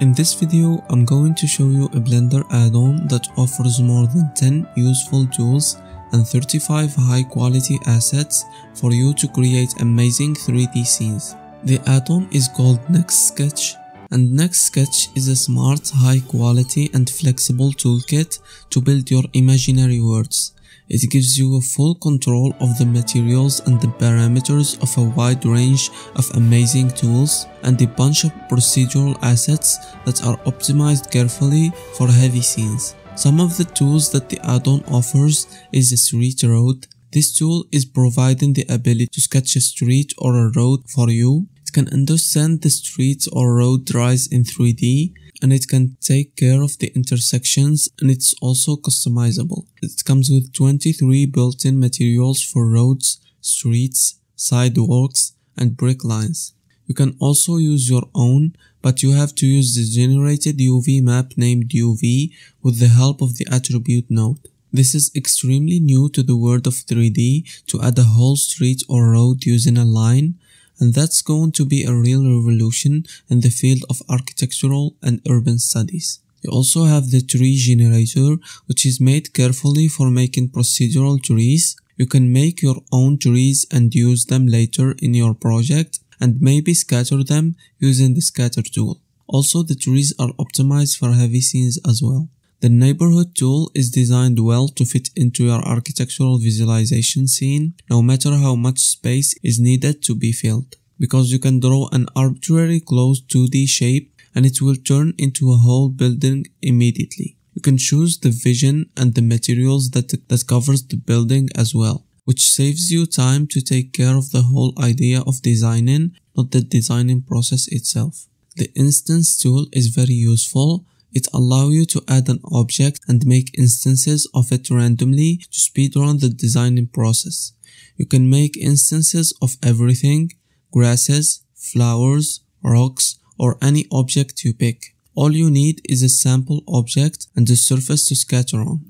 In this video, I'm going to show you a Blender add-on that offers more than 10 useful tools and 35 high quality assets for you to create amazing 3D scenes. The add-on is called Next Sketch and Next Sketch is a smart, high quality and flexible toolkit to build your imaginary worlds. It gives you a full control of the materials and the parameters of a wide range of amazing tools and a bunch of procedural assets that are optimized carefully for heavy scenes. Some of the tools that the add-on offers is a street road. This tool is providing the ability to sketch a street or a road for you. It can understand the streets or road drives in 3D and it can take care of the intersections and it's also customizable. It comes with 23 built-in materials for roads, streets, sidewalks, and brick lines. You can also use your own, but you have to use the generated UV map named UV with the help of the attribute node. This is extremely new to the world of 3D to add a whole street or road using a line and that's going to be a real revolution in the field of architectural and urban studies. You also have the tree generator which is made carefully for making procedural trees. You can make your own trees and use them later in your project and maybe scatter them using the scatter tool. Also the trees are optimized for heavy scenes as well. The neighborhood tool is designed well to fit into your architectural visualization scene, no matter how much space is needed to be filled, because you can draw an arbitrary closed 2D shape and it will turn into a whole building immediately. You can choose the vision and the materials that, that covers the building as well, which saves you time to take care of the whole idea of designing, not the designing process itself. The instance tool is very useful it allows you to add an object and make instances of it randomly to speedrun the designing process. You can make instances of everything, grasses, flowers, rocks, or any object you pick. All you need is a sample object and a surface to scatter on.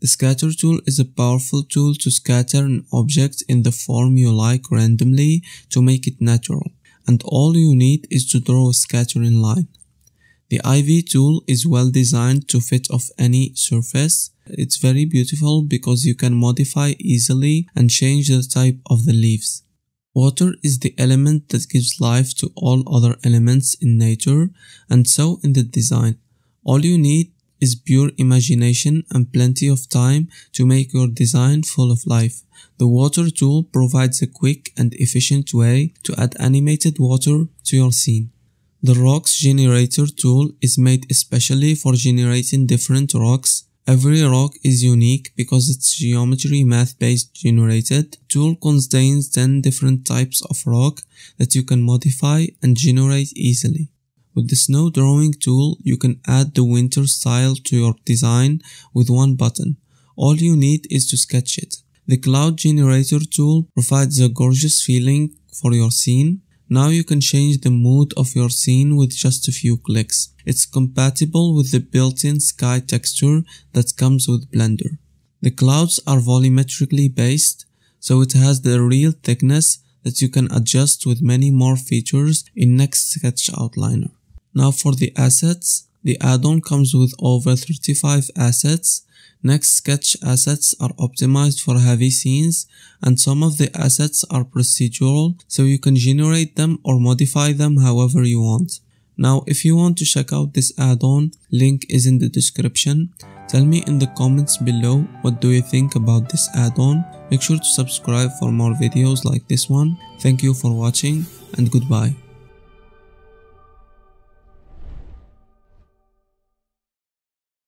The scatter tool is a powerful tool to scatter an object in the form you like randomly to make it natural, and all you need is to draw a scattering line. The Ivy tool is well designed to fit off any surface. It's very beautiful because you can modify easily and change the type of the leaves. Water is the element that gives life to all other elements in nature and so in the design. All you need is pure imagination and plenty of time to make your design full of life. The water tool provides a quick and efficient way to add animated water to your scene. The rocks generator tool is made especially for generating different rocks. Every rock is unique because it's geometry math based generated. Tool contains 10 different types of rock that you can modify and generate easily. With the snow drawing tool, you can add the winter style to your design with one button. All you need is to sketch it. The cloud generator tool provides a gorgeous feeling for your scene. Now you can change the mood of your scene with just a few clicks. It's compatible with the built-in sky texture that comes with Blender. The clouds are volumetrically based, so it has the real thickness that you can adjust with many more features in Next Sketch Outliner. Now for the assets, the add-on comes with over 35 assets Next sketch assets are optimized for heavy scenes and some of the assets are procedural so you can generate them or modify them however you want. Now if you want to check out this add-on, link is in the description. Tell me in the comments below what do you think about this add-on. Make sure to subscribe for more videos like this one. Thank you for watching and goodbye.